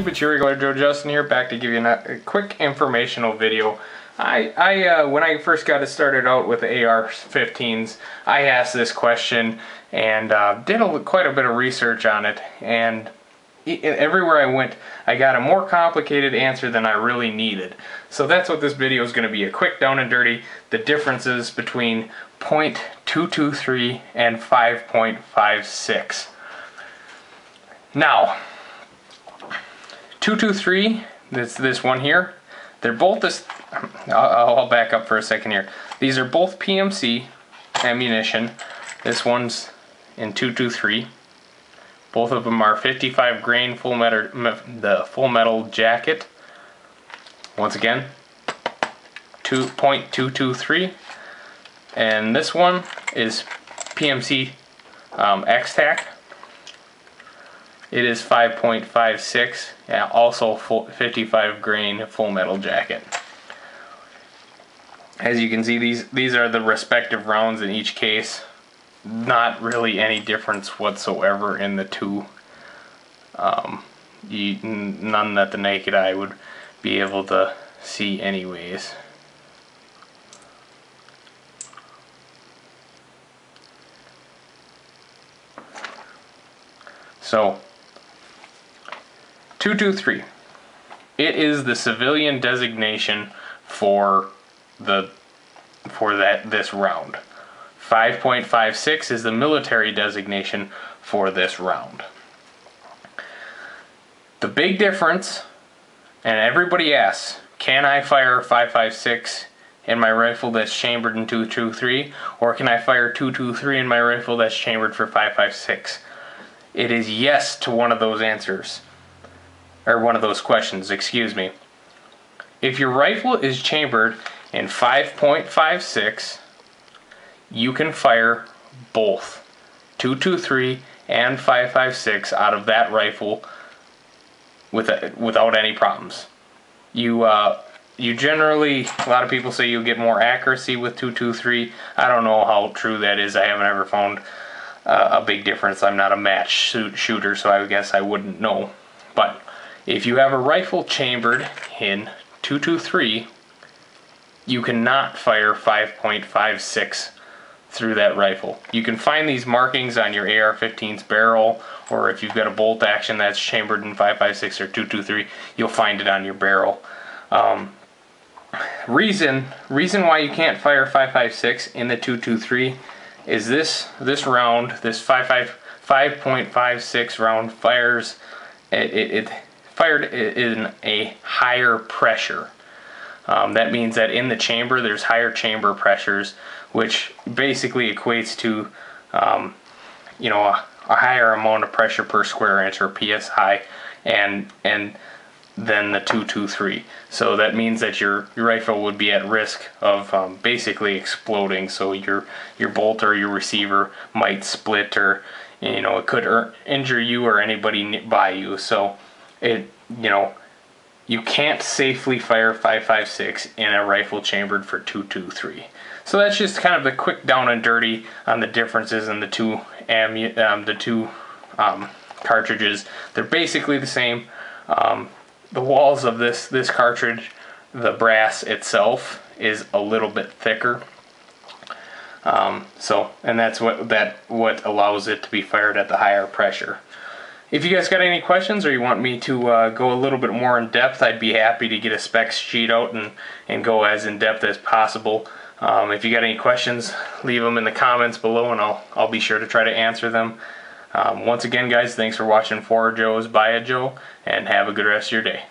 YouTube? It's your regular Joe Justin here, back to give you a quick informational video. I, I uh, when I first got it started out with the AR-15s, I asked this question and uh, did a, quite a bit of research on it. And everywhere I went, I got a more complicated answer than I really needed. So that's what this video is going to be, a quick down and dirty, the differences between .223 and 5.56. Now, 223, this, this one here, they're both this, I'll, I'll back up for a second here. These are both PMC ammunition. This one's in 223. Both of them are 55 grain full metal, the full metal jacket. Once again, 2.223. And this one is PMC um, X-Tac. It is 5.56, yeah, also full 55 grain full metal jacket. As you can see, these, these are the respective rounds in each case. Not really any difference whatsoever in the two. Um, you, none that the naked eye would be able to see anyways. So, 223. It is the civilian designation for the for that this round. 5.56 is the military designation for this round. The big difference, and everybody asks, can I fire 5.56 in my rifle that's chambered in 223, or can I fire 223 in my rifle that's chambered for 5.56? It is yes to one of those answers or one of those questions, excuse me. If your rifle is chambered in 5.56, you can fire both 223 and 556 out of that rifle with a, without any problems. You uh, you generally a lot of people say you'll get more accuracy with 223. I don't know how true that is. I haven't ever found uh, a big difference. I'm not a match shooter, so I guess I wouldn't know. But if you have a rifle chambered in 223, you cannot fire 5.56 through that rifle. You can find these markings on your AR-15's barrel, or if you've got a bolt action that's chambered in 5.56 or 223, you'll find it on your barrel. Um, reason reason why you can't fire 5.56 in the 223 is this this round, this 5.56 round fires it, it, it fired in a higher pressure. Um, that means that in the chamber there's higher chamber pressures, which basically equates to, um, you know, a, a, higher amount of pressure per square inch or psi, and and than the 223. So that means that your, your rifle would be at risk of um, basically exploding. So your your bolt or your receiver might split, or you know, it could injure you or anybody by you. So it you know you can't safely fire 5.56 in a rifle chambered for 223. So that's just kind of the quick down and dirty on the differences in the two um, the two um, cartridges. They're basically the same. Um, the walls of this this cartridge, the brass itself is a little bit thicker. Um, so, and that's what that what allows it to be fired at the higher pressure. If you guys got any questions or you want me to uh, go a little bit more in depth, I'd be happy to get a specs sheet out and, and go as in depth as possible. Um, if you got any questions, leave them in the comments below and I'll, I'll be sure to try to answer them. Um, once again, guys, thanks for watching For Joe's by a Joe and have a good rest of your day.